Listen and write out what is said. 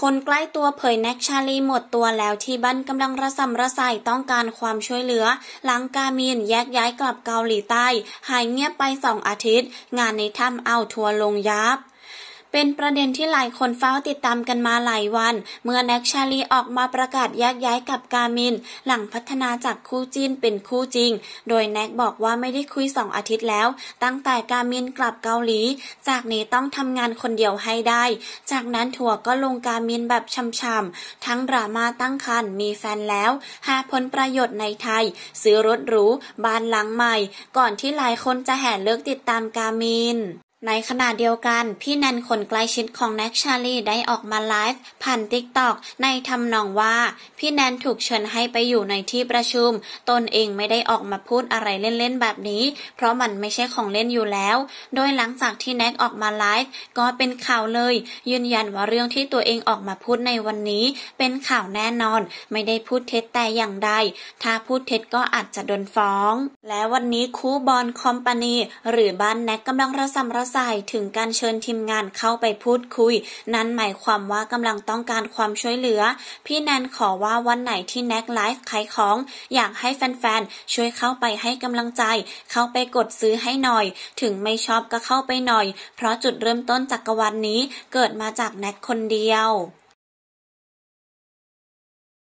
คนใกล้ตัวเผยแน็กชาลีหมดตัวแล้วที่บ้านกำลังระสำระสต้องการความช่วยเหลือ หลังกามินแยกย้ายกลับเกาหลีใต้ หายเงียบไปสองอาทิตย์ งานในถ้ำเอาทัวลงยับ เป็นประเด็นที่หลายคนเฝ้าติดตามกันมาหลายวัน เมื่อแน็กชาลีออกมาประกาศแยกย้ายกับกามิน หลังพัฒนาจากคู่จิ้นเป็นคู่จริง โดยแน็กบอกว่าไม่ได้คุยสองอาทิตย์แล้ว ตั้งแต่กามินกลับเกาหลี จากนี้ต้องทำงานคนเดียวให้ได้ จากนั้นทัวร์ก็ลงกามินแบบฉ่ำๆทั้งดราม่าตั้งครรภ์มีแฟนแล้ว หาผลประโยชน์ในไทย ซื้อรถหรูบ้านหลังใหม่ ก่อนที่หลายคนจะแห่เลิกติดตามกามิน ในขณะเดียวกัน พี่แนนคนใกล้ชิดของแน็กชาลีได้ออกมาไลฟ์ผ่าน TikTok ในทำนองว่า พี่แนนถูกเชิญให้ไปอยู่ในที่ประชุม ตนเองไม่ได้ออกมาพูดอะไรเล่นๆแบบนี้ เพราะมันไม่ใช่ของเล่นอยู่แล้ว โดยหลังจากที่แน็กออกมาไลฟ์ก็เป็นข่าวเลย ยืนยันว่าเรื่องที่ตัวเองออกมาพูดในวันนี้ เป็นข่าวแน่นอน ไม่ได้พูดเท็จแต่อย่างใด ถ้าพูดเท็จก็อาจจะโดนฟ้อง และวันนี้คูบอลคอมพานีหรือบ้านแน็กกำลังระสำระสถึงการเชิญทีมงานเข้าไปพูดคุย นั้นหมายความว่ากำลังต้องการความช่วยเหลือ พี่แนนขอว่าวันไหนที่แน็กไลฟ์ขายของ อยากให้แฟนๆ ช่วยเข้าไปให้กำลังใจ เข้าไปกดซื้อให้หน่อย ถึงไม่ชอบก็เข้าไปหน่อย เพราะจุดเริ่มต้นจักกรวาลนนี้เกิดมาจากแน็กคนเดียว